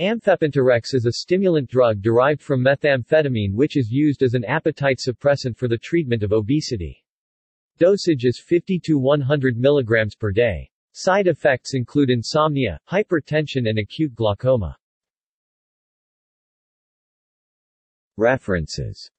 Amfepentorex is a stimulant drug derived from methamphetamine which is used as an appetite suppressant for the treatment of obesity. Dosage is 50 to 100 mg per day. Side effects include insomnia, hypertension and acute glaucoma. References